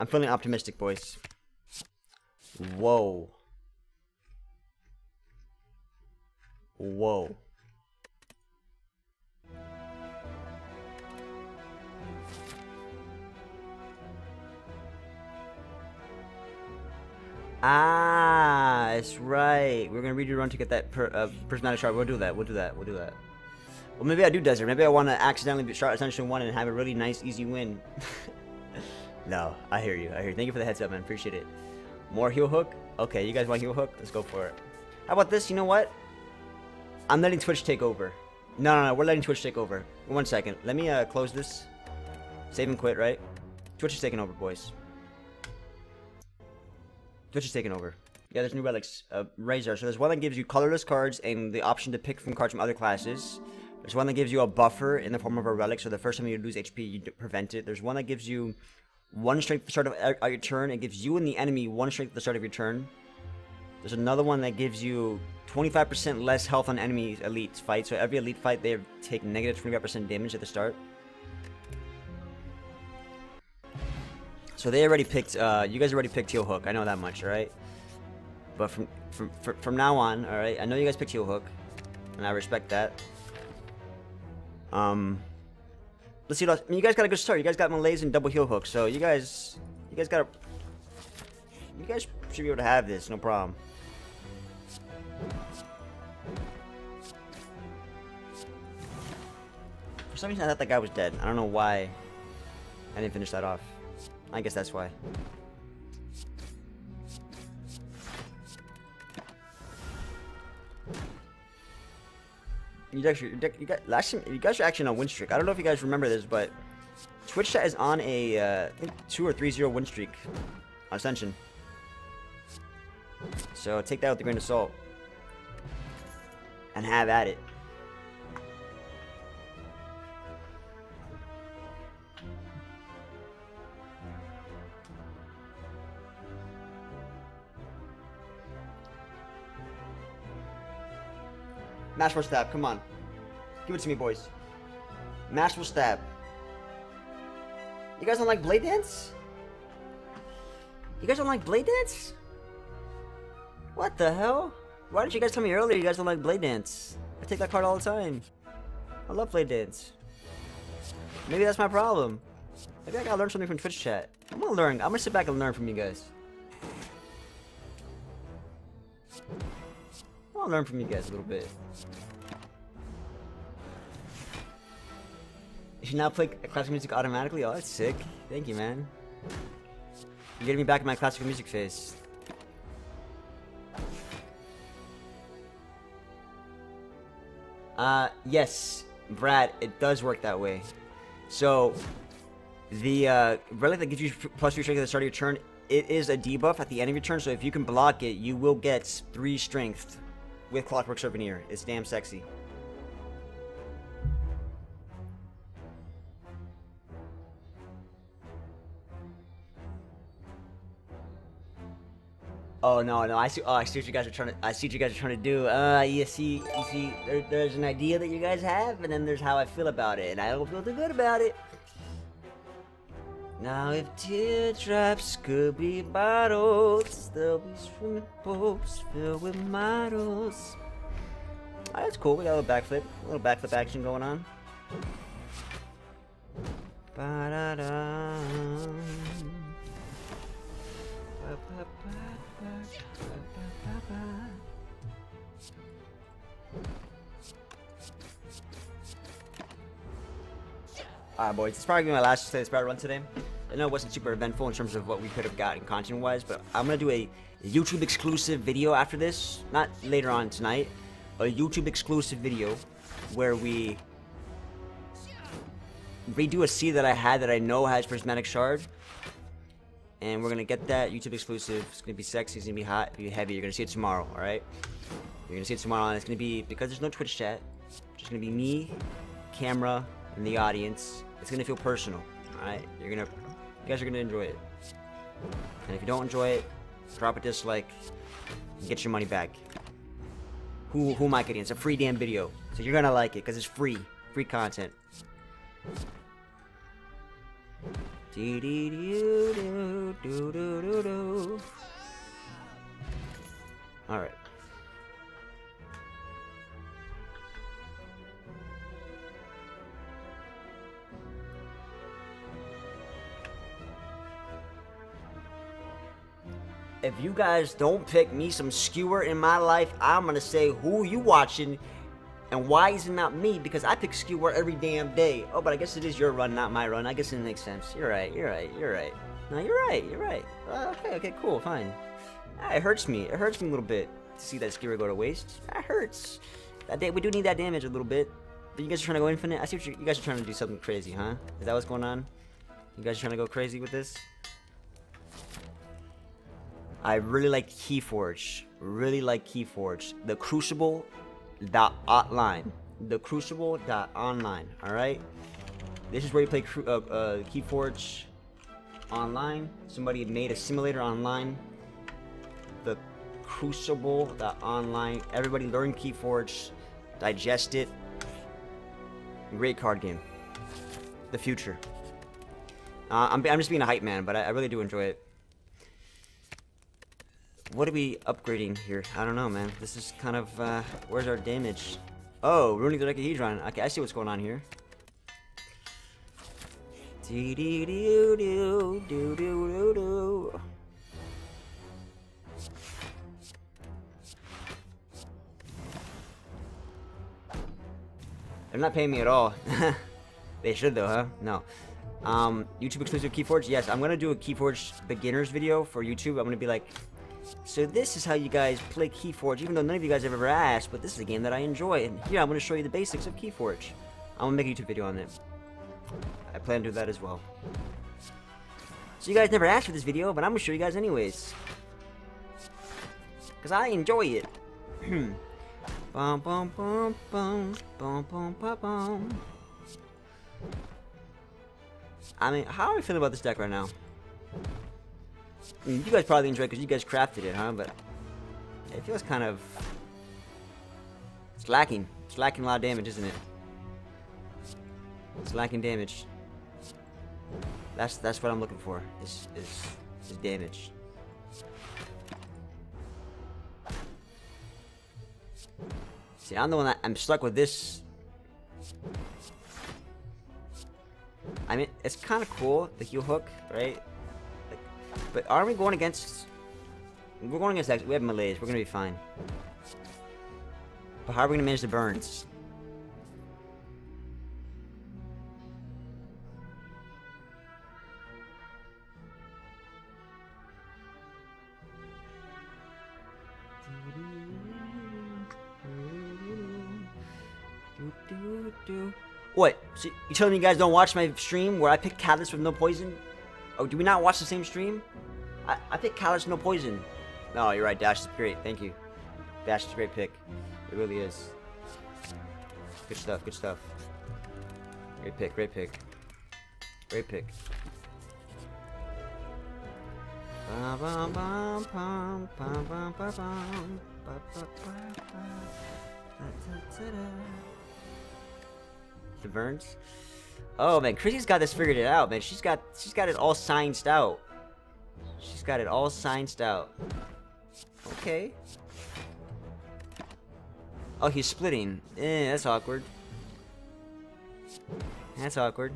I'm feeling optimistic, boys. Whoa. Whoa. Ah, it's right. We're gonna redo run to get that per, uh, prismatic shard. We'll do that. We'll do that. We'll do that. Well, maybe I do desert. Maybe I want to accidentally start Ascension 1 and have a really nice, easy win. no, I hear you. I hear you. Thank you for the heads up, man. Appreciate it. More heel hook? Okay, you guys want heel hook? Let's go for it. How about this? You know what? I'm letting Twitch take over. No, no, no. We're letting Twitch take over. One second. Let me uh, close this. Save and quit, right? Twitch is taking over, boys. Twitch is taking over. Yeah, there's new relics. Uh, Razor. So there's one that gives you colorless cards and the option to pick from cards from other classes. There's one that gives you a buffer in the form of a relic, so the first time you lose HP, you prevent it. There's one that gives you one strength at the start of uh, your turn. It gives you and the enemy one strength at the start of your turn. There's another one that gives you 25% less health on enemy elites fight. So every elite fight, they take negative 25% damage at the start. So they already picked, uh, you guys already picked Heel Hook. I know that much, alright? But from, from, from now on, alright? I know you guys picked Heel Hook. And I respect that. Um, let's see. What else. I mean, you guys got a good start. You guys got Malaise and double heel hook. So you guys, you guys got a, you guys should be able to have this. No problem. For some reason, I thought that guy was dead. I don't know why. I didn't finish that off. I guess that's why. You guys, you guys, last time, you guys are actually on a win streak. I don't know if you guys remember this, but Twitch chat is on a uh, two or three zero win streak on Ascension. So take that with a grain of salt and have at it. Match Mash stab, come on. Give it to me, boys. Mash stab. You guys don't like Blade Dance? You guys don't like Blade Dance? What the hell? Why didn't you guys tell me earlier you guys don't like Blade Dance? I take that card all the time. I love Blade Dance. Maybe that's my problem. Maybe I gotta learn something from Twitch chat. I'm gonna learn. I'm gonna sit back and learn from you guys. I'll learn from you guys a little bit. You should now play classical music automatically? Oh, that's sick. Thank you, man. You're getting me back in my classical music phase. Uh, yes, Brad, it does work that way. So, the uh, relic that gives you plus 3 strength at the start of your turn, it is a debuff at the end of your turn, so if you can block it, you will get 3 strength with Clockwork Souvenir. It's damn sexy. Oh no, no, I see. Oh, I see what you guys are trying to. I see what you guys are trying to do. Uh, you see, you see, there, there's an idea that you guys have, and then there's how I feel about it, and I don't feel too good about it. Now, if teardrops could be bottles, there'll be swimming pools filled with models. Oh, that's cool. We got a little backflip, a little backflip action going on. Ba da da. Alright boys, it's probably gonna be my last Slay Spire run today. I know it wasn't super eventful in terms of what we could have gotten content wise, but I'm gonna do a YouTube exclusive video after this. Not later on tonight. A YouTube exclusive video where we redo a seed that I had that I know has prismatic shard. And we're gonna get that YouTube exclusive. It's gonna be sexy, it's gonna be hot, it's gonna be heavy. You're gonna see it tomorrow, alright? You're gonna see it tomorrow, and it's gonna be because there's no Twitch chat. It's just gonna be me, camera, and the audience. It's gonna feel personal. Alright? You're gonna you guys are gonna enjoy it. And if you don't enjoy it, drop a dislike get your money back. Who who am I kidding? It's a free damn video. So you're gonna like it because it's free. Free content. All If you guys don't pick me some skewer in my life, I'm gonna say who you watching and why is it not me? Because I pick skewer every damn day. Oh, but I guess it is your run, not my run. I guess it makes sense. You're right, you're right, you're right. No, you're right, you're right. Uh, okay, okay, cool, fine. Ah, it hurts me. It hurts me a little bit to see that skewer go to waste. That hurts. That we do need that damage a little bit. But you guys are trying to go infinite? I see what you guys are trying to do something crazy, huh? Is that what's going on? You guys are trying to go crazy with this? I really like Keyforge. Really like Keyforge. The Crucible dot online. The Crucible dot online. All right. This is where you play uh, uh, Keyforge online. Somebody made a simulator online. The Crucible dot online. Everybody learn Keyforge. Digest it. Great card game. The future. Uh, I'm, I'm just being a hype man, but I, I really do enjoy it. What are we upgrading here? I don't know, man. This is kind of, uh, where's our damage? Oh, ruining the Dodecahedron. Okay, I see what's going on here. They're not paying me at all. they should though, huh? No. Um, YouTube exclusive Keyforge? Yes, I'm gonna do a Keyforge beginners video for YouTube. I'm gonna be like, so this is how you guys play Keyforge, even though none of you guys have ever asked, but this is a game that I enjoy, and here I'm going to show you the basics of Keyforge. I'm going to make a YouTube video on it. I plan to do that as well. So you guys never asked for this video, but I'm going to show you guys anyways. Because I enjoy it. bum, bum, bum, bum, bum, bum, bum, bum. I mean, how are we feeling about this deck right now? I mean, you guys probably enjoy it because you guys crafted it, huh? But it feels kind of... It's lacking. It's lacking a lot of damage, isn't it? It's lacking damage. That's that's what I'm looking for. Is is is damage. See, I'm the one that I'm stuck with this. I mean, it's kind of cool the heel hook, right? But are we going against... We're going against... We have melees. We're going to be fine. But how are we going to manage the burns? What? So you telling me you guys don't watch my stream where I pick catalyst with no poison? Oh, do we not watch the same stream? I, I picked Kalash No Poison. No, you're right. Dash is great. Thank you. Dash is a great pick. It really is. Good stuff. Good stuff. Great pick. Great pick. Great pick. The Burns. Oh man, Chrissy's got this figured it out, man. She's got she's got it all scienced out. She's got it all scienced out. Okay. Oh, he's splitting. Eh, that's awkward. That's awkward.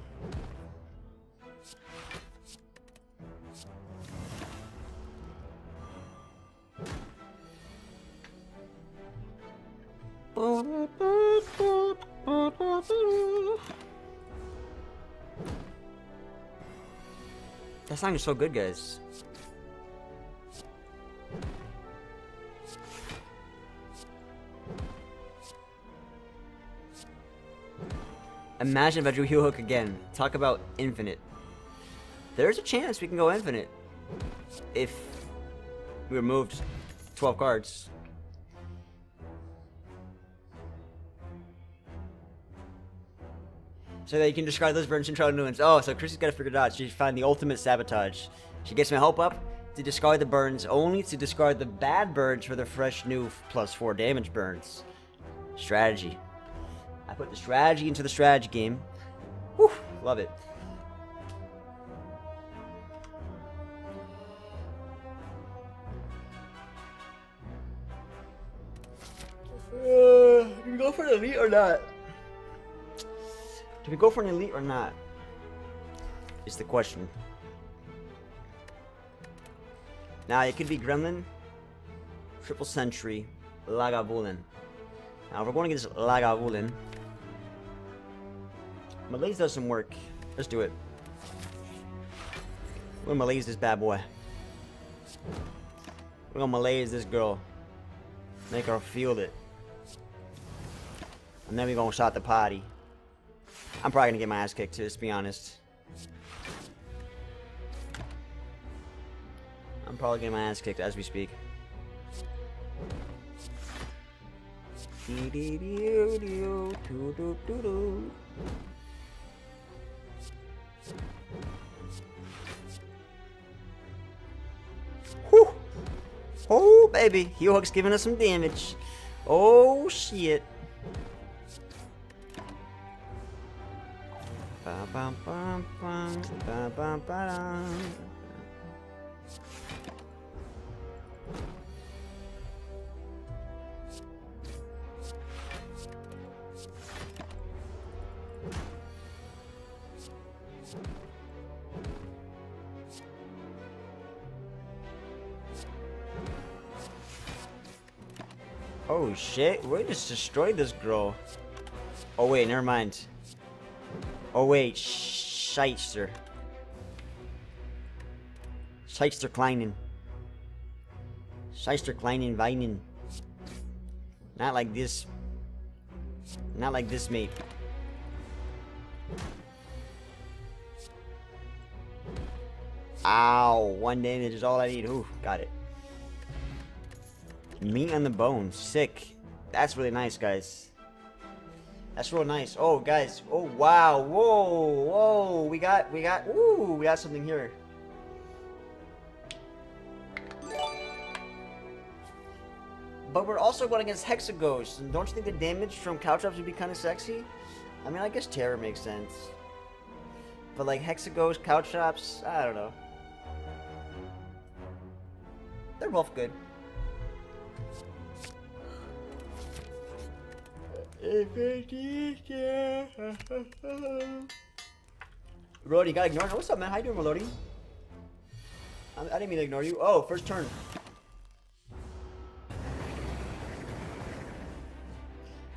That song is so good, guys. Imagine if I drew heel hook again. Talk about infinite. There's a chance we can go infinite. If we removed 12 cards. so that you can describe those burns and new ones. Oh, so Chrissy's got to figure it out. She found the ultimate sabotage. She gets my help up to discard the burns, only to discard the bad burns for the fresh new plus four damage burns. Strategy. I put the strategy into the strategy game. Whew, love it. Uh, you can go for the elite or not. Do we go for an elite or not? Is the question. Now it could be Gremlin, Triple Sentry, Lagavulin. Now we're going against Lagavulin. Malaise does some work. Let's do it. We're gonna malaise this bad boy. We're gonna malaise this girl. Make her feel it. And then we're gonna shot the potty. I'm probably gonna get my ass kicked too, let's be honest. I'm probably getting my ass kicked as we speak. Whew. Oh, baby. He hook's giving us some damage. Oh, shit. Oh shit, we just destroyed this girl. Oh wait, never mind. Oh wait, Shyster. Shyster Kleinen. Shyster Kleinen Weinen. Not like this. Not like this, mate. Ow, one damage is all I need. Ooh, got it. Meat on the bone. Sick. That's really nice, guys. That's real nice. Oh, guys. Oh, wow. Whoa. Whoa. We got, we got, ooh, we got something here. But we're also going against Hexaghost. And don't you think the damage from Caltrops would be kind of sexy? I mean, I guess Terror makes sense. But like Hexaghost, Caltrops, I don't know. They're both good. Rody, got ignored. What's up, man? How you doing, Melody? I, didn't mean to ignore you. Oh, first turn.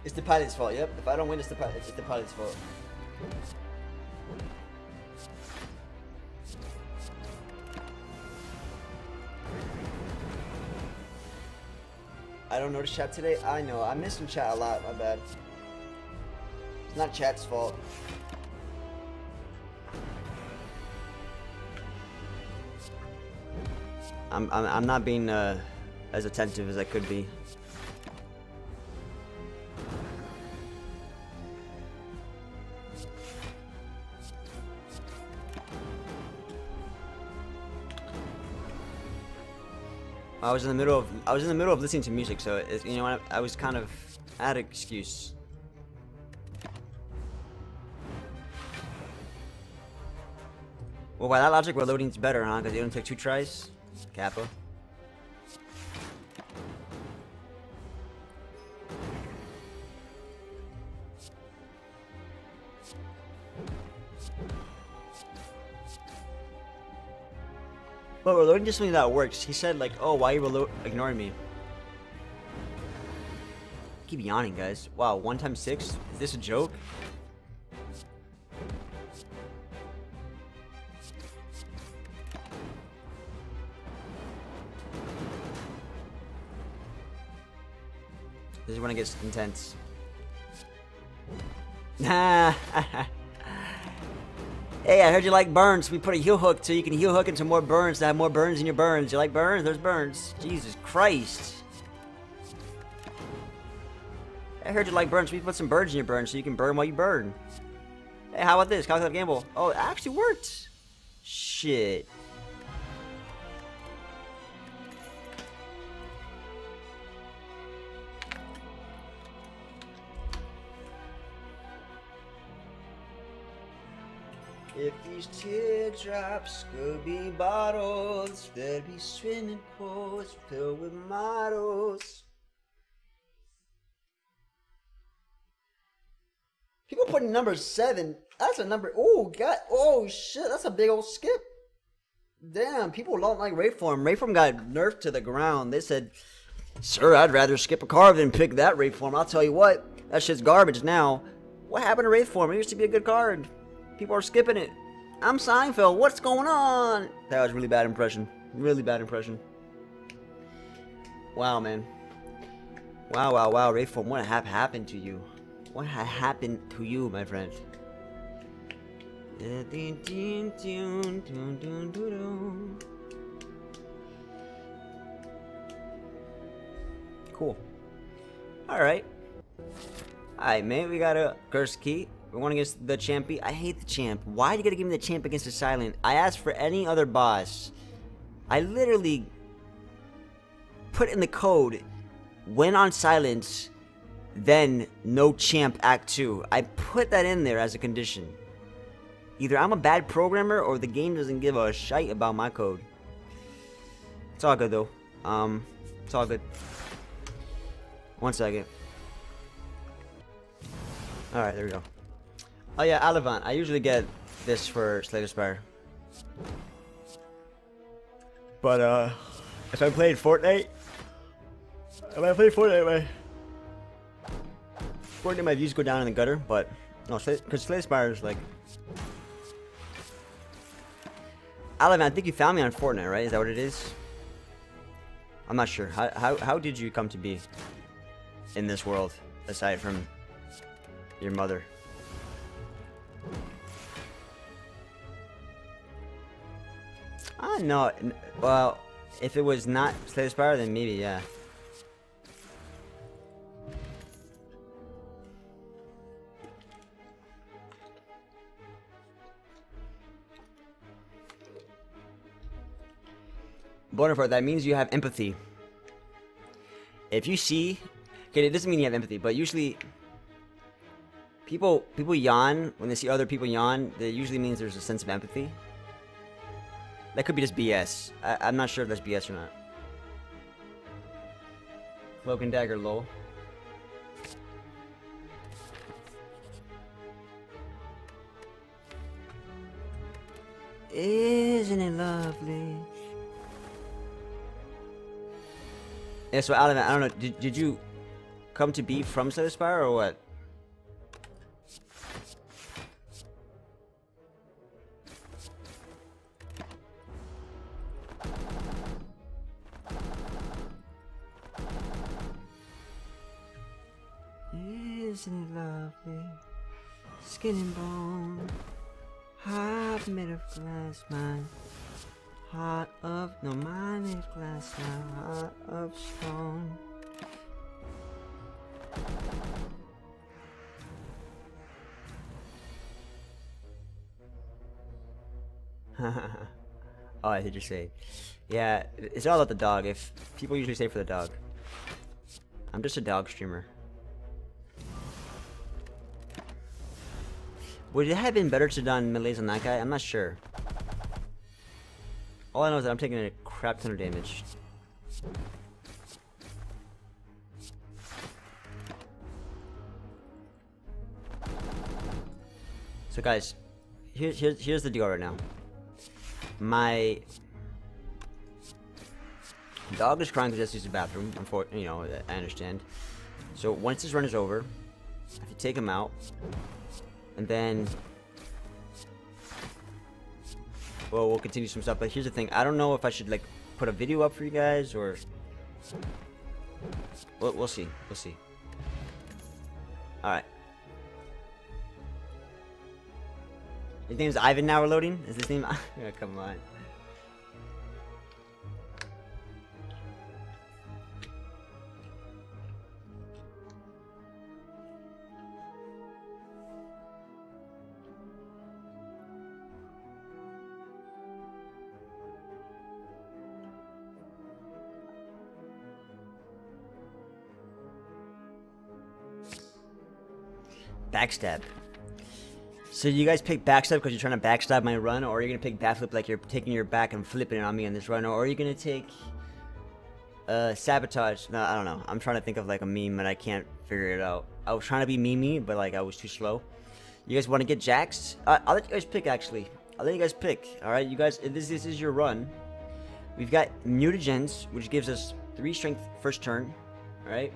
It's the pilot's fault. Yep. If I don't win. It's the pilot's fault. I don't notice chat today. I know. I'm missing chat a lot. My bad. It's not chat's fault. I'm I'm, I'm not being uh, as attentive as I could be. I was in the middle of I was in the middle of listening to music, so it, you know I, I was kind of an excuse. Well, by that logic, we're better, huh? Because it only took two tries. Kappa. Just something that works. He said like, oh, why are you ignoring me? keep yawning, guys. Wow, one times six? Is this a joke? This is when it gets intense. Nah. Hey, I heard you like burns. We put a heel hook so you can heel hook into more burns to have more burns in your burns. You like burns? There's burns. Jesus Christ. I heard you like burns. We put some burns in your burns so you can burn while you burn. Hey, how about this? Calculate gamble. Oh, it actually worked. Shit. If these teardrops could be bottles, there'd be swimming pools filled with models. People putting number seven. That's a number. Oh god. Oh shit. That's a big old skip. Damn. People don't like Wraithform. Wraithform got nerfed to the ground. They said, "Sir, I'd rather skip a car than pick that Wraithform." I'll tell you what. That shit's garbage now. What happened to Wraithform? It used to be a good card. People are skipping it. I'm Seinfeld. What's going on? That was really bad impression. Really bad impression. Wow, man. Wow, wow, wow. Wraithform, what have happened to you? What ha happened to you, my friend? Cool. Alright. Alright, man, we got a curse key. We want against the champy. I hate the champ. Why do you gotta give me the champ against the silent? I asked for any other boss. I literally put in the code when on silence, then no champ act 2. I put that in there as a condition. Either I'm a bad programmer or the game doesn't give a shite about my code. It's all good though. Um, it's all good. One second. Alright, there we go. Oh yeah, Alevant. I usually get this for Slay the Spire. But uh, if I'm playing Fortnite, if I played Fortnite, my Fortnite, my views go down in the gutter. But no, because Slay the Spire is like. Alevant, I think you found me on Fortnite, right? Is that what it is? I'm not sure. How, how, how did you come to be in this world, aside from your mother. No. Well, if it was not Slay Spire, then maybe, yeah. Bonaparte, that means you have empathy. If you see... Okay, it doesn't mean you have empathy, but usually People people yawn when they see other people yawn. That usually means there's a sense of empathy. That could be just BS. I, am not sure if that's BS or not. Cloak and dagger low. Isn't it lovely? Yeah, so Alan, I don't know, did, did you come to be from Slay Spire or what? Isn't it lovely? Skin and bone. Heart made of glass, man. Heart of no mind glass, now heart of stone. oh, I heard you say. Yeah, it's all about the dog. If people usually say for the dog. I'm just a dog streamer. Would it have been better to done melees on that guy? I'm not sure. All I know is that I'm taking a crap ton of damage. So guys, here's here's here's the deal right now. My dog is crying because he has to use the bathroom. You know, I understand. So once this run is over, if you take him out, and then... Well, we'll continue some stuff, but here's the thing. I don't know if I should, like, put a video up for you guys, or... We'll, we'll see. We'll see. Alright. His name's Ivan now we're loading? Is his name... yeah, come on. Backstab. So you guys pick backstab because you're trying to backstab my run, or are you gonna pick backflip like you're taking your back and flipping it on me on this run, or are you gonna take uh, sabotage? No, I don't know. I'm trying to think of like a meme, but I can't figure it out. I was trying to be memey, but like I was too slow. You guys want to get Jax? Uh, I'll let you guys pick, actually. I'll let you guys pick. Alright, you guys, this, this is your run. We've got Mutagens, which gives us 3 strength first turn. Alright?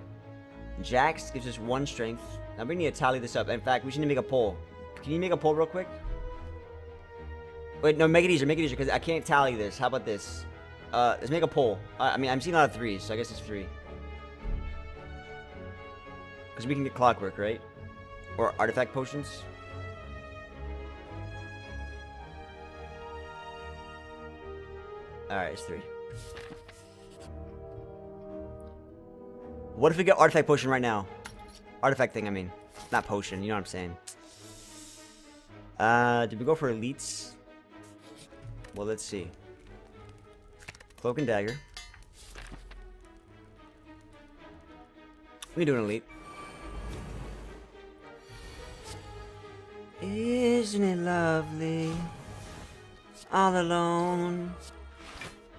Jax gives us 1 strength. Now we need to tally this up. In fact, we should make a poll. Can you make a poll real quick? Wait, no, make it easier. Make it easier, because I can't tally this. How about this? Uh, let's make a poll. I, I mean, I'm seeing a lot of threes, so I guess it's three. Because we can get clockwork, right? Or artifact potions. Alright, it's three. What if we get artifact potion right now? Artifact thing, I mean. Not potion, you know what I'm saying. Uh, did we go for elites? Well, let's see. Cloak and dagger. We do an elite. Isn't it lovely? All alone.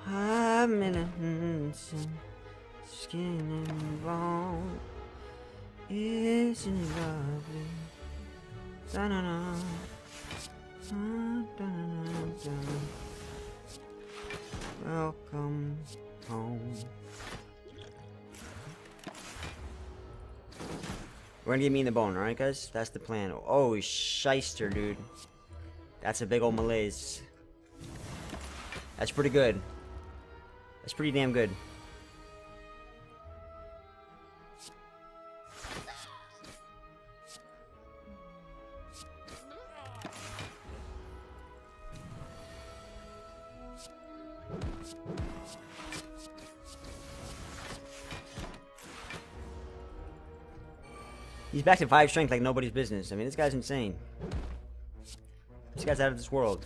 I'm in a skin and bone. Isn't it lovely? Da -na -na. Da -na -na Welcome home. We're gonna get me the bone, alright guys? That's the plan. Oh, shyster, dude. That's a big old malaise. That's pretty good. That's pretty damn good. He's back to 5 strength like nobody's business. I mean, this guy's insane. This guy's out of this world.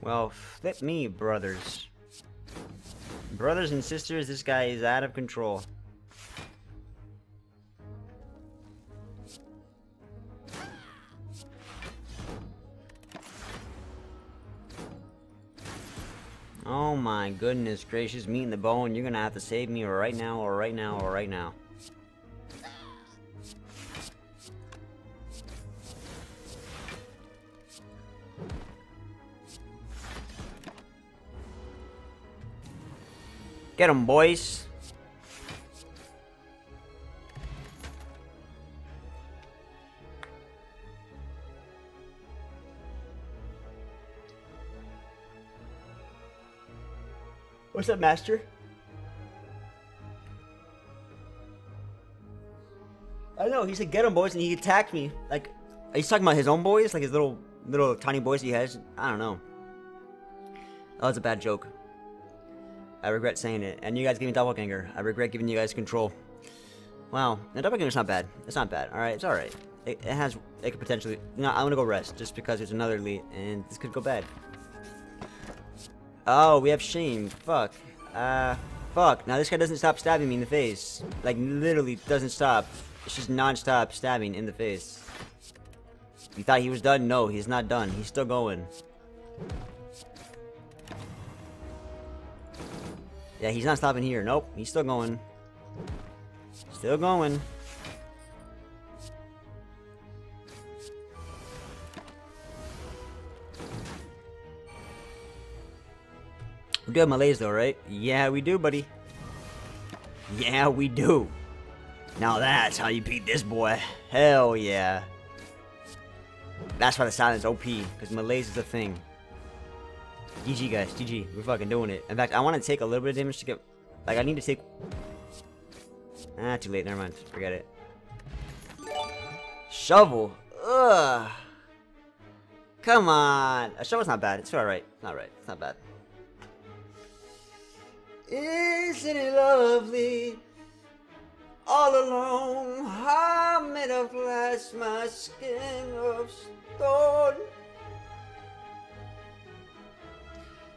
Well, flip me, brothers. Brothers and sisters, this guy is out of control. My goodness gracious, me in the bone, you're gonna have to save me right now, or right now, or right now. Get him, boys. What's up, Master? I know, he said get him, boys, and he attacked me. Like, he's talking about his own boys? Like his little, little tiny boys he has? I don't know. That was a bad joke. I regret saying it. And you guys gave me Doppelganger. I regret giving you guys control. Wow. The Doppelganger's not bad. It's not bad. Alright, it's alright. It, it, has, it could potentially, know, I'm gonna go rest, just because there's another elite, and this could go bad. Oh, we have shame. Fuck. Uh, fuck. Now this guy doesn't stop stabbing me in the face. Like, literally doesn't stop. It's just non-stop stabbing in the face. You thought he was done? No, he's not done. He's still going. Yeah, he's not stopping here. Nope, he's still going. Still going. Do have malaise though, right? Yeah, we do, buddy. Yeah, we do. Now that's how you beat this boy. Hell yeah. That's why the silence OP, because malaise is a thing. GG guys, GG. We're fucking doing it. In fact, I want to take a little bit of damage to get... Like, I need to take... Ah, too late. Never mind. Forget it. Shovel. Ugh. Come on. A shovel's not bad. It's alright. Not right. It's not bad. Isn't it lovely? All alone, I'm made of glass, my skin of stone.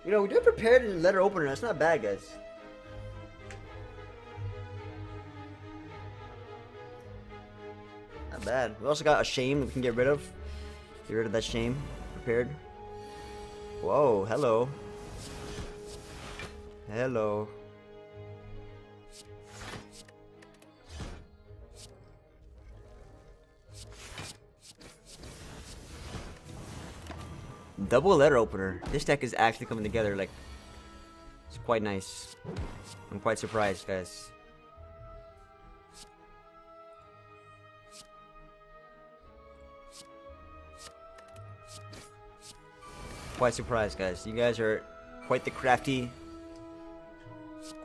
You know, we do prepared in letter opener. That's not bad, guys. Not bad. We also got a shame we can get rid of. Get rid of that shame. Prepared. Whoa, hello. Hello. Double letter opener. This deck is actually coming together like it's quite nice. I'm quite surprised, guys. Quite surprised, guys. You guys are quite the crafty,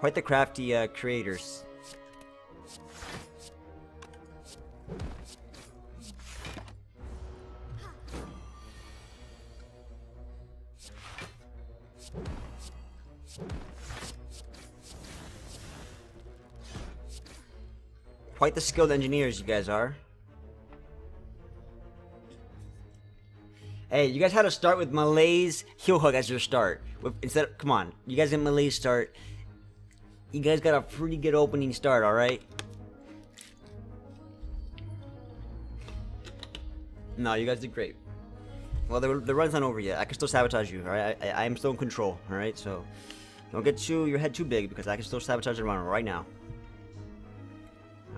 quite the crafty uh, creators. Quite the skilled engineers you guys are. Hey, you guys had to start with Malaise heel hook as your start. With, instead, of, come on, you guys in Malaise start. You guys got a pretty good opening start, all right. No, you guys did great. Well, the, the run's not over yet. I can still sabotage you, all right? I, I, am still in control, all right? So, don't get too your head too big because I can still sabotage the run right now.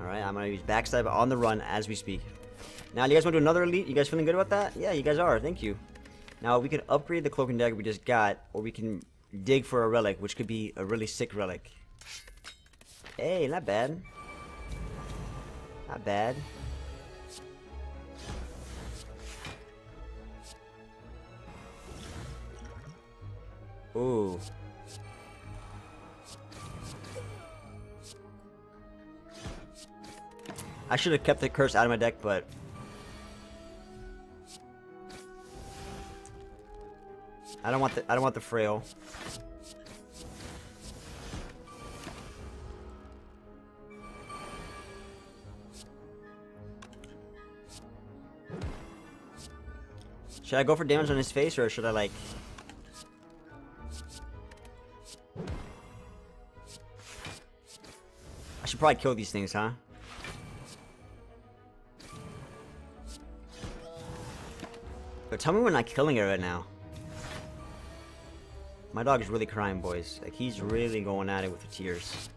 All right, I'm gonna use backstab on the run as we speak. Now, you guys want to do another elite? You guys feeling good about that? Yeah, you guys are. Thank you. Now, we can upgrade the cloak and dagger we just got, or we can dig for a relic, which could be a really sick relic. Hey, not bad. Not bad. Ooh. I should have kept the curse out of my deck, but I don't want the I don't want the frail. Should I go for damage on his face or should I like I should probably kill these things, huh? But tell me we're not killing it right now. My dog is really crying, boys. Like, he's really going at it with the tears.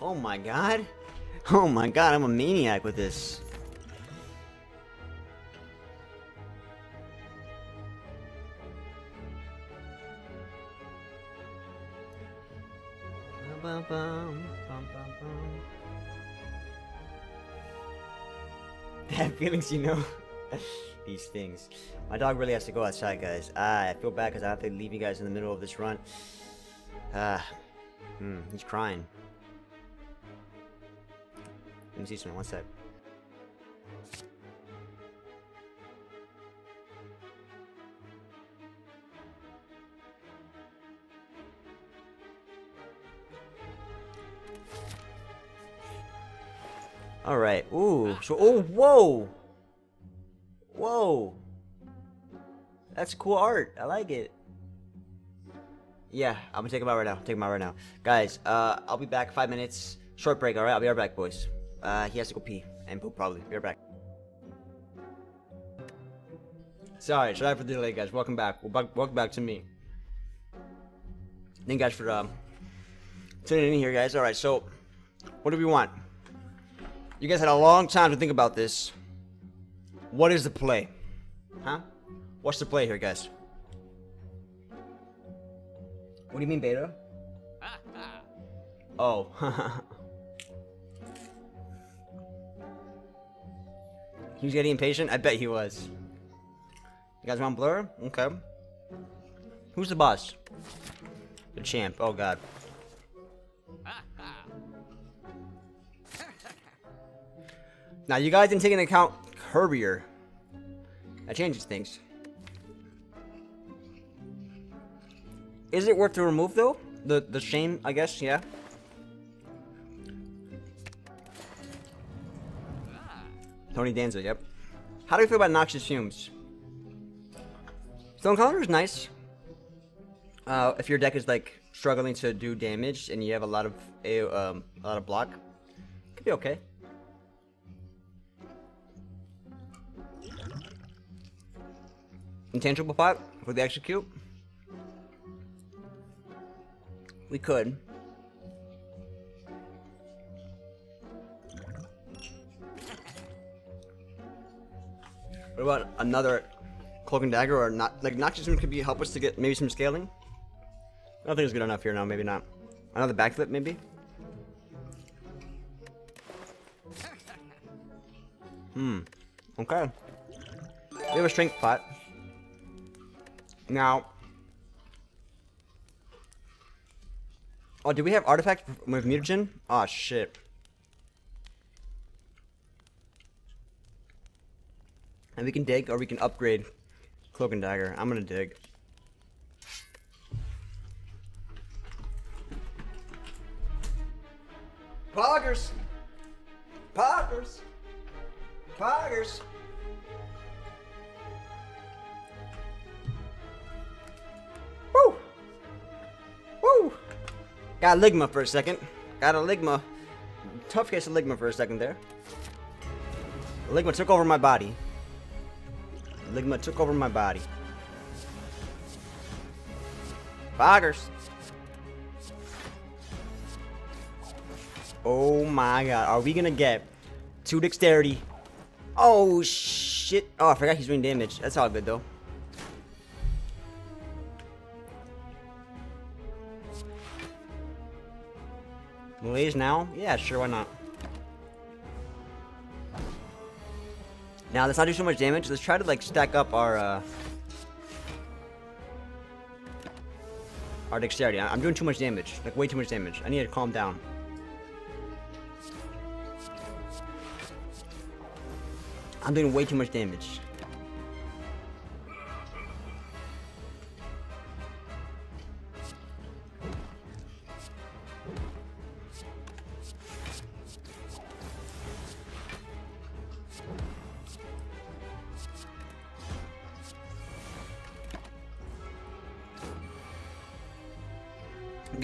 Oh my god. Oh my god, I'm a maniac with this. Bum, Bad feelings, you know. These things. My dog really has to go outside, guys. Ah, I feel bad because I have to leave you guys in the middle of this run. Ah, hmm, he's crying. Let me see something. One sec. All right. Ooh. So, oh, whoa. Whoa. That's cool art. I like it. Yeah, I'm gonna take him out right now. Take him out right now. Guys, uh, I'll be back five minutes. Short break, alright? I'll be right back, boys. Uh, he has to go pee. And poop, probably. Be right back. Sorry, sorry for the delay, guys. Welcome back. Welcome back to me. Thank you guys for um, tuning in here, guys. Alright, so, what do we want? You guys had a long time to think about this. What is the play? Huh? What's the play here, guys? What do you mean, beta? oh. he was getting impatient? I bet he was. You guys want blur? Okay. Who's the boss? The champ. Oh, God. now, you guys didn't take into account Herbier. That changes things. Is it worth to remove though? The the shame, I guess, yeah. Tony Danza, yep. How do you feel about Noxious Fumes? Stone Color is nice. Uh, if your deck is like struggling to do damage and you have a lot of a, um, a lot of block, could be okay. intangible pot for the execute? We could. What about another cloak and dagger or not? Like Noxious could be help us to get maybe some scaling. I don't think it's good enough here now. Maybe not. Another backflip, maybe. Hmm. Okay. We have a strength pot. Now. Oh, do we have artifact with mutagen? Oh shit. And we can dig or we can upgrade cloak and dagger. I'm gonna dig. Poggers! Poggers! Poggers! Woo! Woo! Got Ligma for a second. Got a Ligma. Tough case of Ligma for a second there. Ligma took over my body. Ligma took over my body. Poggers! Oh my god, are we gonna get two dexterity? Oh shit. Oh, I forgot he's doing damage. That's all good though. Malaise now? Yeah, sure, why not? Now, let's not do so much damage. Let's try to, like, stack up our, uh... Our dexterity. I'm doing too much damage. Like, way too much damage. I need to calm down. I'm doing way too much damage.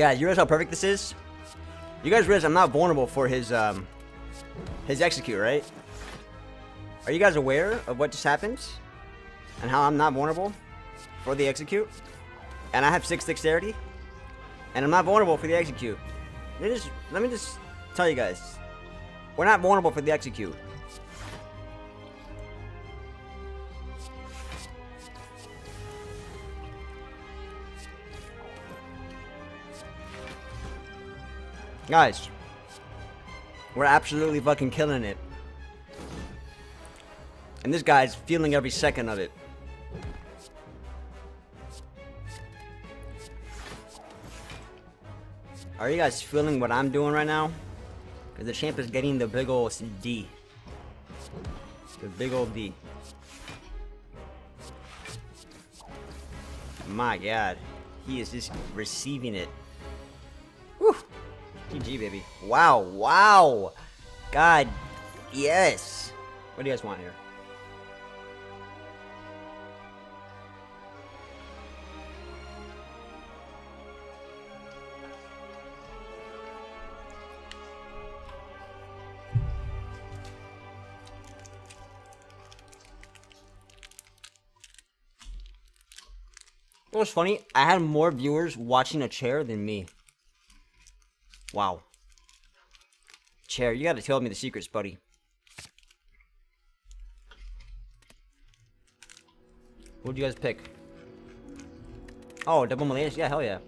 Guys, you realize how perfect this is? You guys realize I'm not vulnerable for his, um, his execute, right? Are you guys aware of what just happened? And how I'm not vulnerable for the execute? And I have 6 dexterity? And I'm not vulnerable for the execute. Let me just, let me just tell you guys. We're not vulnerable for the execute. Guys, we're absolutely fucking killing it. And this guy's feeling every second of it. Are you guys feeling what I'm doing right now? Because the champ is getting the big old D. The big old D. My god. He is just receiving it. GG, baby. Wow. Wow. God. Yes. What do you guys want here? It was funny? I had more viewers watching a chair than me. Wow. Chair, you gotta tell me the secrets, buddy. What'd you guys pick? Oh, double Malaise? Yeah, hell yeah.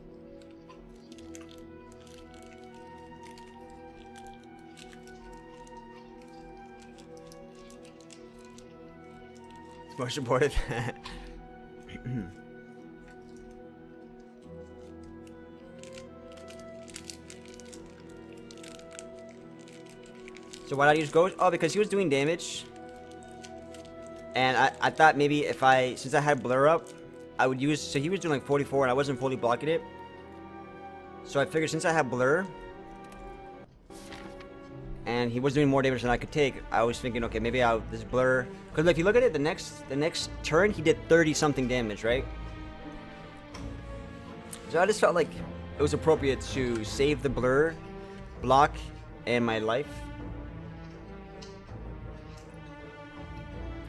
Most supportive. So why did I use Ghost? Oh, because he was doing damage. And I, I thought maybe if I, since I had Blur up, I would use, so he was doing like 44 and I wasn't fully blocking it. So I figured since I have Blur, and he was doing more damage than I could take, I was thinking, okay, maybe I'll, this Blur, because if you look at it, the next, the next turn, he did 30 something damage, right? So I just felt like it was appropriate to save the Blur, block, and my life.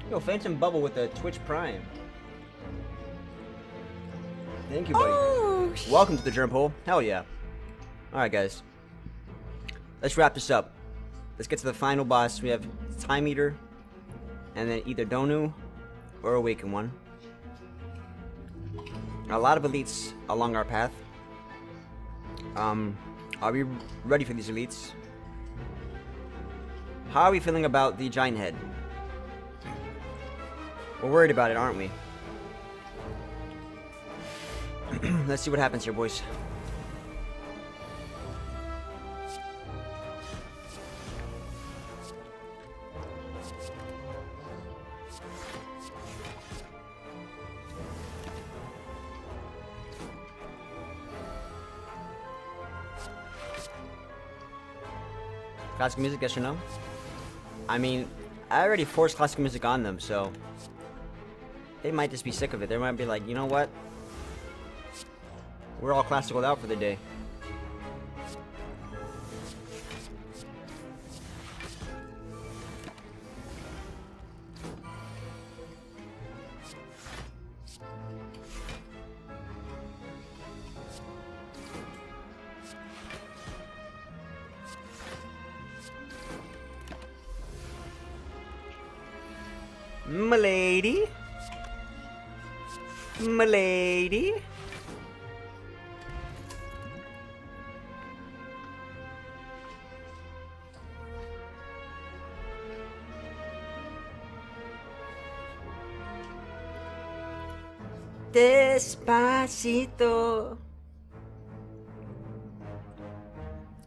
Yo, Phantom Bubble with a Twitch Prime. Thank you, buddy. Oh, Welcome to the germ hole. Hell yeah. Alright, guys. Let's wrap this up. Let's get to the final boss. We have Time Eater, and then either Donu or Awaken One. A lot of elites along our path. Um, are we ready for these elites? How are we feeling about the giant head? We're worried about it, aren't we? Let's see what happens here, boys. Classical music, yes or no? I mean, I already forced classical music on them, so they might just be sick of it. They might be like, you know what? We're all classical out for the day. Despacito.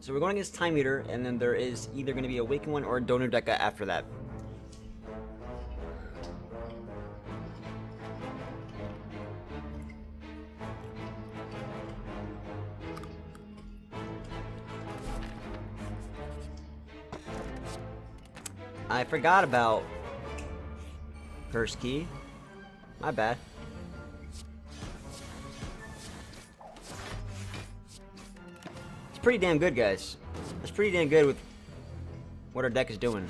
So we're going against Time Eater, and then there is either going to be Awaken One or a Donor Deca after that. I forgot about Curse Key. My bad. Pretty damn good, guys. It's pretty damn good with what our deck is doing.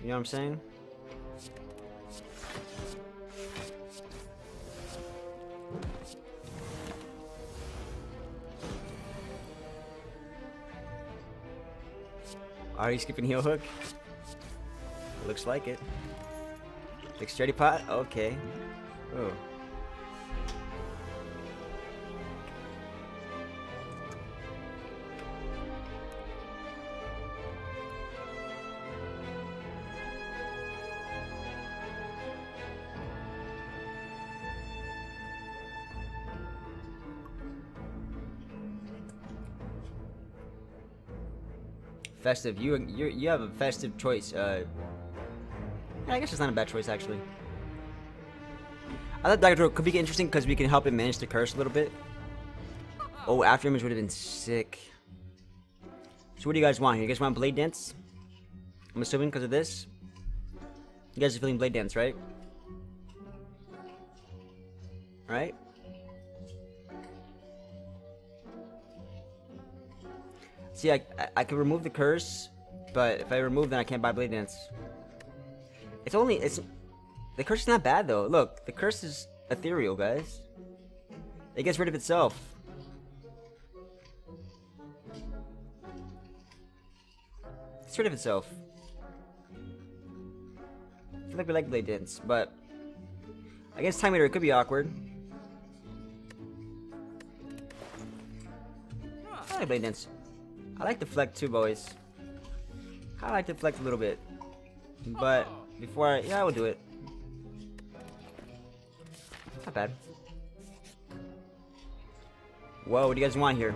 You know what I'm saying? Are you skipping heel hook? Looks like it. Dexterity pot? Okay. Oh. Festive. You you you have a festive choice. Uh, yeah, I guess it's not a bad choice actually. I thought Throw could be interesting because we can help him manage the curse a little bit. Oh, after image would have been sick. So what do you guys want? You guys want Blade Dance? I'm assuming because of this. You guys are feeling Blade Dance, right? Right? See, I, I, I can remove the curse, but if I remove, then I can't buy Blade Dance. It's only, it's, the curse is not bad though. Look, the curse is ethereal, guys. It gets rid of itself. It's rid of itself. I feel like we like Blade Dance, but against Time Eater, it could be awkward. I like Blade Dance. I like deflect too, boys. I like deflect a little bit. But before I, yeah, I will do it. Not bad. Whoa, what do you guys want here?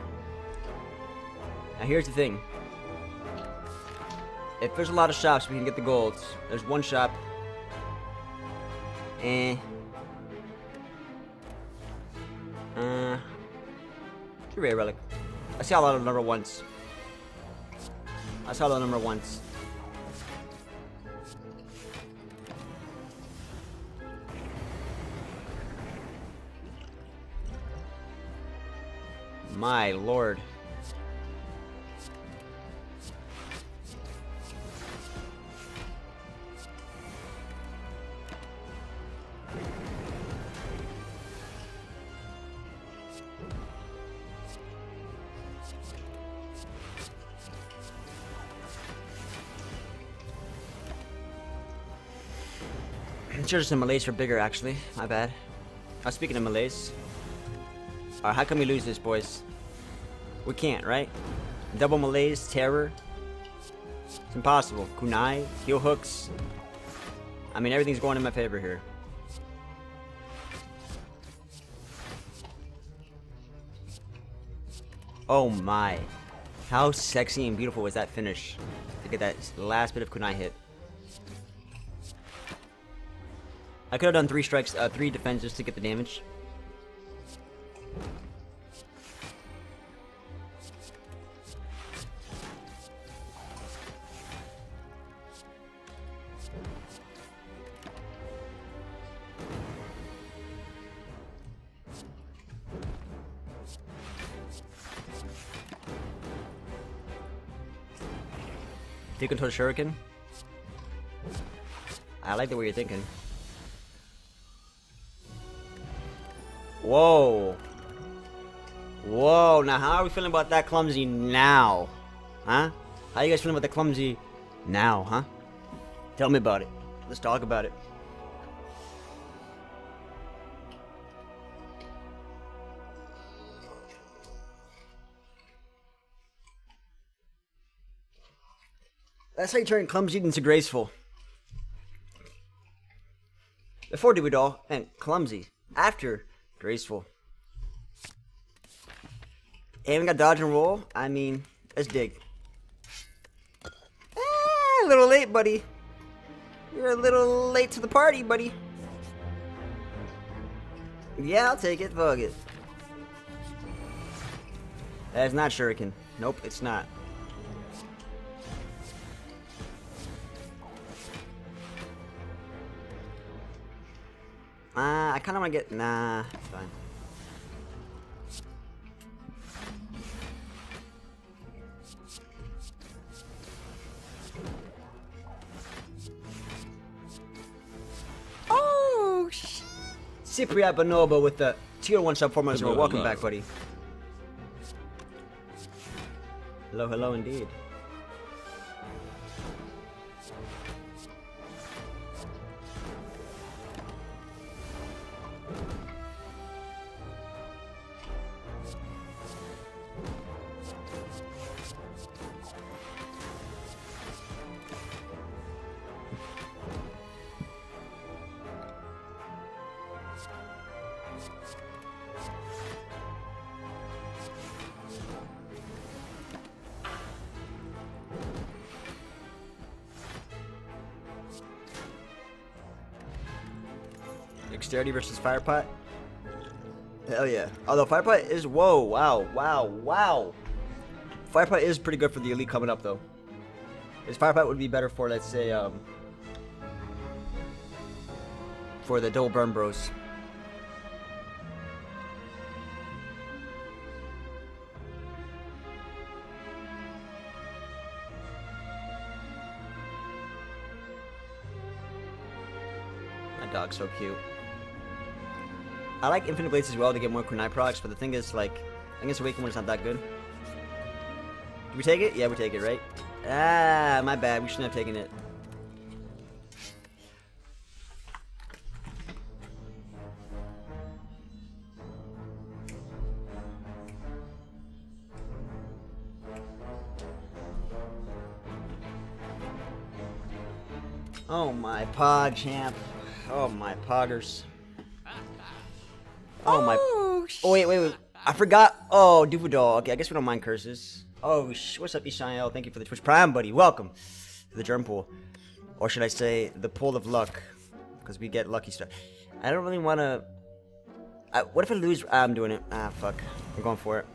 Now here's the thing. If there's a lot of shops, we can get the golds. There's one shop. Eh. Uh. True rare relic. I see a lot of number ones. I saw the number once. My lord. Charge some Malaise for bigger, actually. My bad. I was speaking of Malaise. Alright, how can we lose this, boys? We can't, right? Double Malaise, Terror. It's impossible. Kunai, heel hooks. I mean, everything's going in my favor here. Oh my. How sexy and beautiful was that finish? To get that last bit of kunai hit. I could have done three strikes, uh, three defenses to get the damage. Take control Shuriken. I like the way you're thinking. Whoa. Whoa, now how are we feeling about that clumsy now? Huh? How you guys feeling about the clumsy now, huh? Tell me about it. Let's talk about it. That's how you turn clumsy into graceful. Before do it all, and clumsy. After, graceful. Ain't got dodge and roll? I mean, let's dig. Ah, a little late, buddy. You're a little late to the party, buddy. Yeah, I'll take it. Fuck it. That is not shuriken. Nope, it's not. Uh, I kind of want to get... Nah, it's fine. Oh, Cypriot Bonobo with the tier 1 sub 4 months. Welcome back, buddy. Hello, hello indeed. Dexterity versus Firepot. Hell yeah. Although Firepot is, whoa, wow, wow, wow. Firepot is pretty good for the Elite coming up though. His Firepot would be better for, let's say, um, for the Double Burn Bros. My dog's so cute. I like Infinite Blades as well to get more kunai procs, but the thing is, like, I guess Awakened One's not that good. Do we take it? Yeah, we take it, right? Ah, my bad. We shouldn't have taken it. Oh my pog champ. Oh my poggers. Oh my. Oh, wait, wait, wait. I forgot. Oh, Du-Vu Doll. Okay, I guess we don't mind curses. Oh, sh what's up, Ishael? Thank you for the Twitch Prime, buddy. Welcome to the germ pool. Or should I say, the pool of luck. Because we get lucky stuff. I don't really want to... What if I lose? Ah, I'm doing it. Ah, fuck. We're going for it.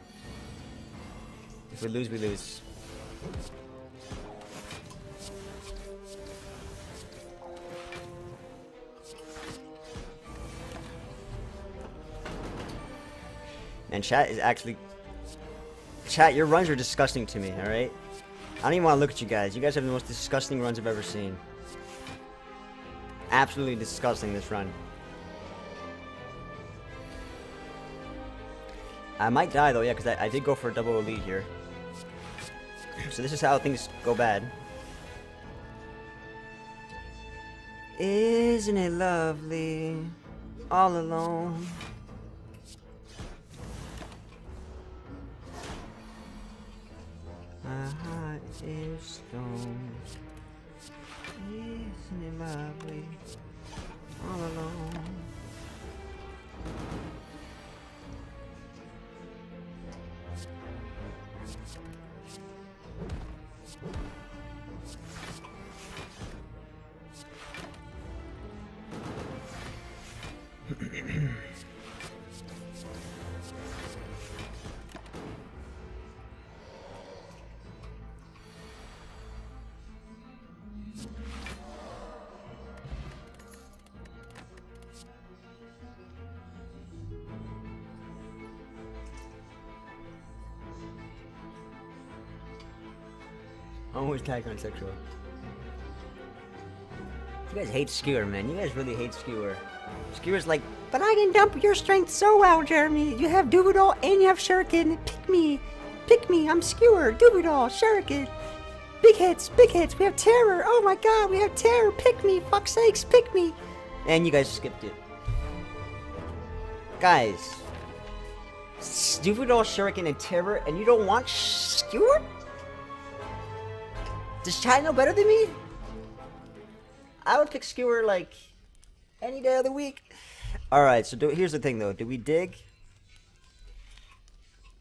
If we lose, we lose. And chat is actually... Chat, your runs are disgusting to me, alright? I don't even want to look at you guys. You guys have the most disgusting runs I've ever seen. Absolutely disgusting, this run. I might die, though, yeah, because I, I did go for a double elite here. So this is how things go bad. Isn't it lovely? All alone. My heart is stone. Isn't it lovely? All alone. Always tagging on sexual. You guys hate Skewer, man. You guys really hate Skewer. Skewer's like, but I can dump your strength so well, Jeremy. You have Du-Vu Doll and you have Shuriken. Pick me. Pick me. I'm Skewer. Du-Vu Doll. Shuriken. Big hits. Big hits. We have Terror. Oh my god, we have Terror. Pick me. Fuck sakes. Pick me. And you guys skipped it. Guys. Du-Vu Doll, Shuriken, and Terror, and you don't want Skewer? Does Chad know better than me? I would pick Skewer like any day of the week. All right, so do, here's the thing though. Do we dig?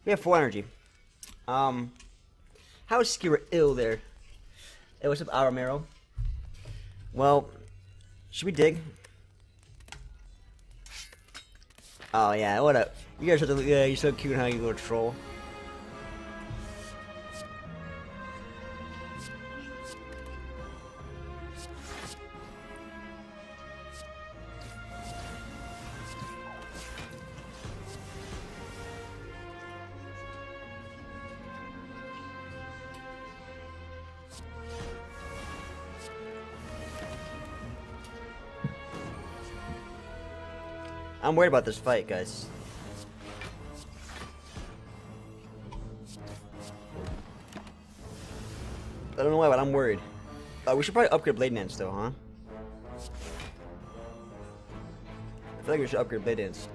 We have full energy. Um, how is Skewer ill there? Hey, what's up, Aramero? Well, should we dig? Oh yeah, what up? You guys are so, yeah, you're so cute, how you little troll. I'm worried about this fight, guys. I don't know why, but I'm worried. Uh, we should probably upgrade Blade Dance, though, huh? I feel like we should upgrade Blade Dance.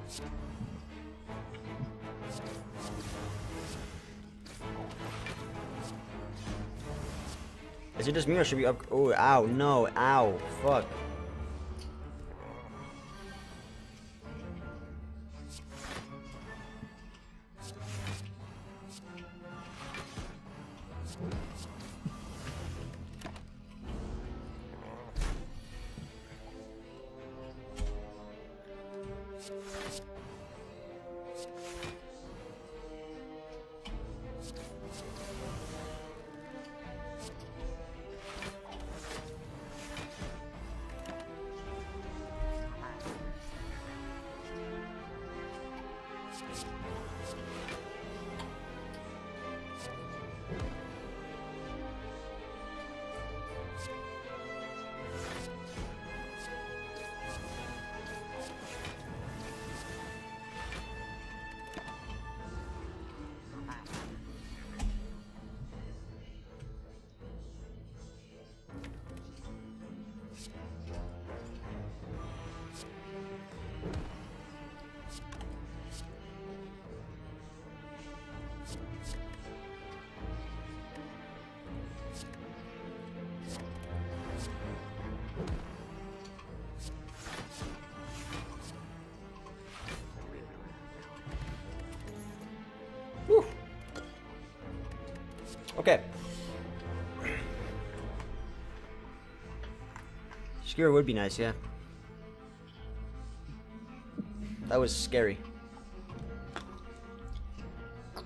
Is it just me or should we up- Oh, ow, no, ow, fuck. Skewer would be nice, yeah. That was scary. I'm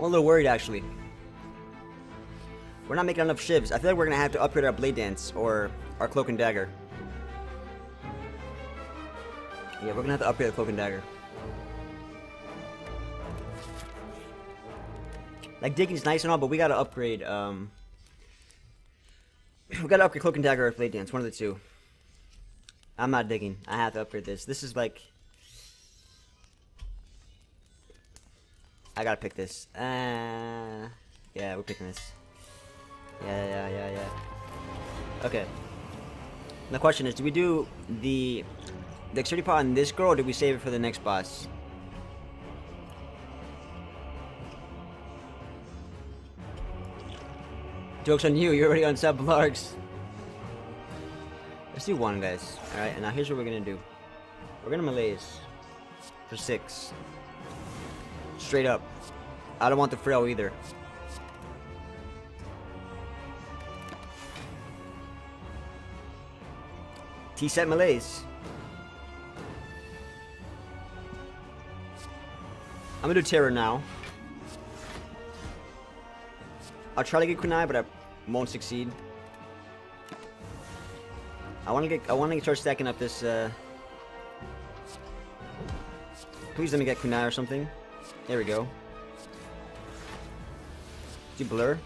a little worried, actually. We're not making enough shivs. I feel like we're gonna have to upgrade our blade dance or our cloak and dagger. Yeah, we're gonna have to upgrade the cloak and dagger. Like digging's nice and all, but we gotta upgrade. Um, we gotta upgrade cloak and dagger or blade dance. One of the two. I'm not digging. I have to upgrade this. This is like. I gotta pick this. Uh, yeah, we're picking this. Yeah, yeah, yeah, yeah. Okay. The question is, do we do the dexterity pot on this girl, or do we save it for the next boss? Joke's on you, you're already on sub larks. Let's do one, guys. Alright, and now here's what we're gonna do. We're gonna malaise. For six. Straight up. I don't want the frail either. T-set malaise. I'm gonna do terror now. I'll try to get kunai, but I won't succeed. I want to get. I want to start stacking up this. Uh... Please let me get kunai or something. There we go. Do blur.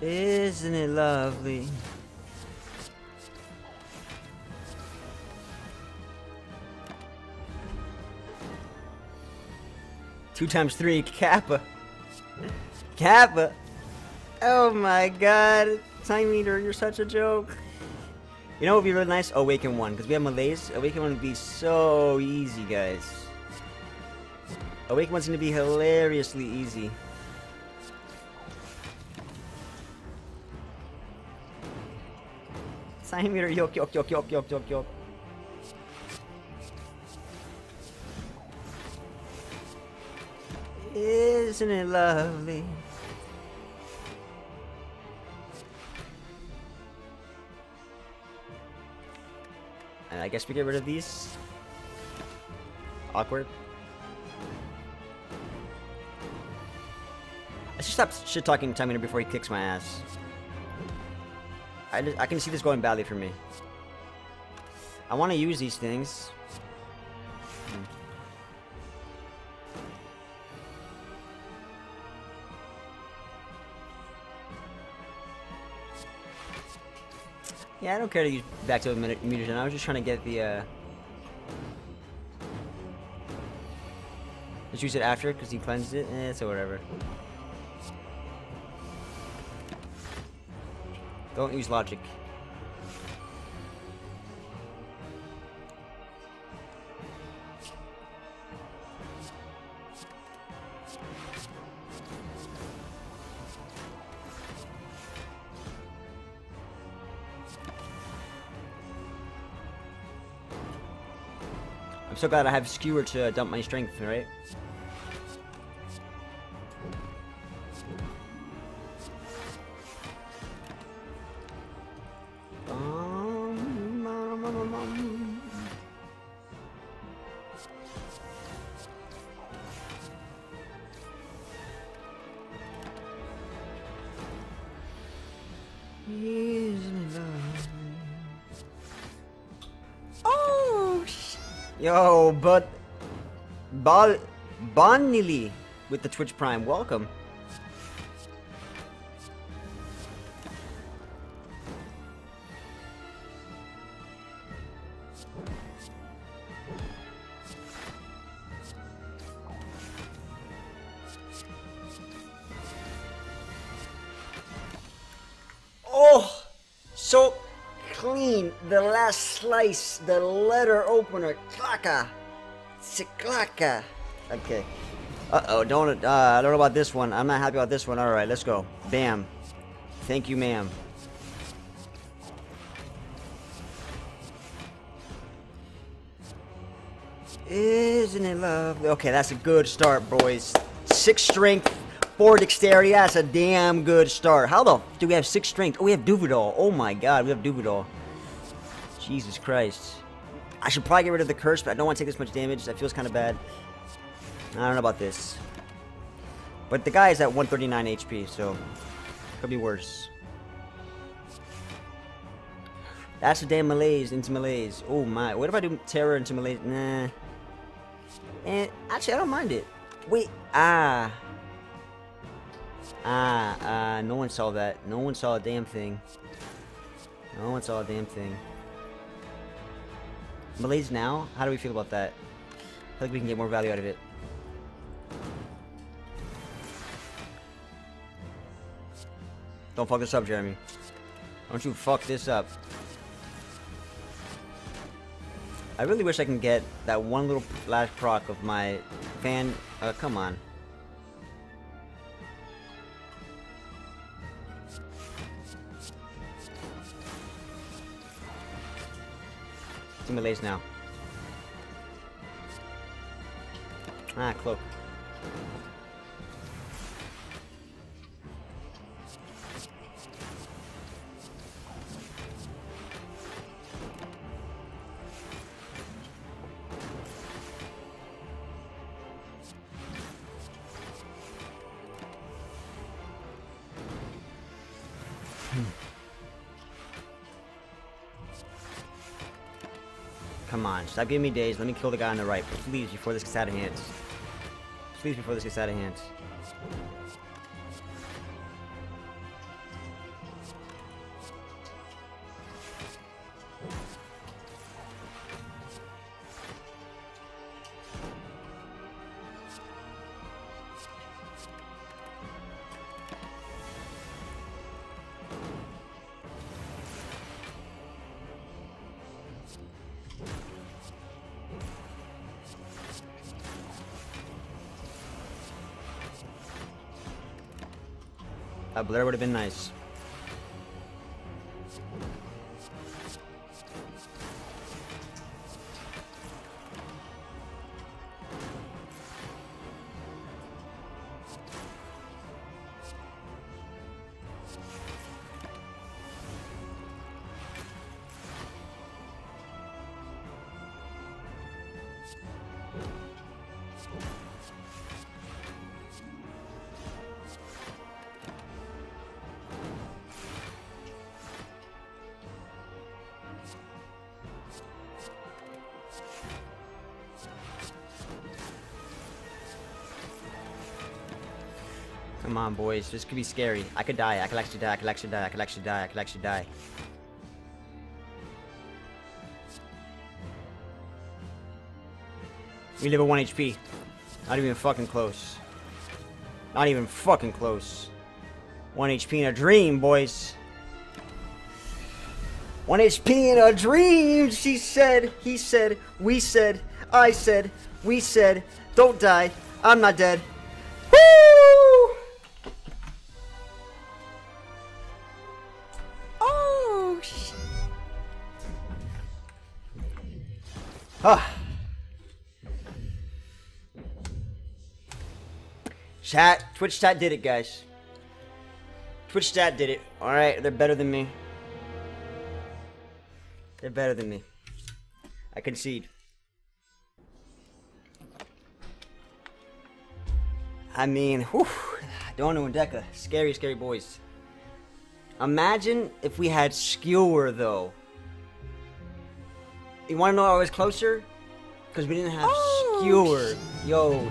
Isn't it lovely? Two times three, Kappa. Kappa. Oh my god. Time Eater, you're such a joke. You know what would be really nice? Awaken 1, because we have Malaise. Awaken 1 would be so easy, guys. Awaken 1's going to be hilariously easy. Time Eater, yok, yok, yok, yok, yok, yok, yok. Isn't it lovely? And I guess we get rid of these. Awkward. I should stop shit talking to Tamina before he kicks my ass. I, just, I can see this going badly for me. I want to use these things. Yeah, I don't care to use back to a mutagen. I was just trying to get the, uh... Let's use it after, because he cleansed it. Eh, so whatever. Don't use logic. So glad I have Skewer to dump my strength, right? Um, um, um, Yo, but Bal Bonili with the Twitch Prime, welcome. Oh, so clean. The last slice, the letter opener, klaka. Siklaka. Okay. Uh-oh, don't, uh, I don't know about this one. I'm not happy about this one. Alright, let's go. Bam. Thank you, ma'am. Isn't it lovely? Okay, that's a good start, boys. Six strength, four dexterity. That's a damn good start. How the do we have six strength? Oh, we have Du-Vu Doll. Oh my god, we have Du-Vu Doll. Jesus Christ. I should probably get rid of the curse, but I don't want to take this much damage. That feels kind of bad. I don't know about this. But the guy is at 139 HP, so could be worse. That's a damn malaise into malaise. Oh my. What if I do terror into malaise? Nah. And actually, I don't mind it. Wait. Ah. Ah. Ah. No one saw that. No one saw a damn thing. No one saw a damn thing. Malaise now? How do we feel about that? I think we can get more value out of it. Don't fuck this up, Jeremy. Don't you fuck this up. I really wish I can get that one little last proc of my fan. Uh, come on. Lace now. Ah, cloak. Stop giving me days. Let me kill the guy on the right, please, before this gets out of hands. Please, before this gets out of hands. Blur would have been nice. Come on, boys. This could be scary. I could die. I could actually die. I could actually die. I could actually die. I could actually die. We live at 1 HP. Not even fucking close. Not even fucking close. 1 HP in a dream, boys. 1 HP in a dream, she said. He said. We said. I said. We said. Don't die. I'm not dead. Chat, Twitch chat did it, guys. Twitch chat did it. Alright, they're better than me. They're better than me. I concede. I mean, whew, Donu and Deca, scary, scary boys. Imagine if we had Skewer, though. You want to know I was closer? Because we didn't have Oh, Skewer. Yo,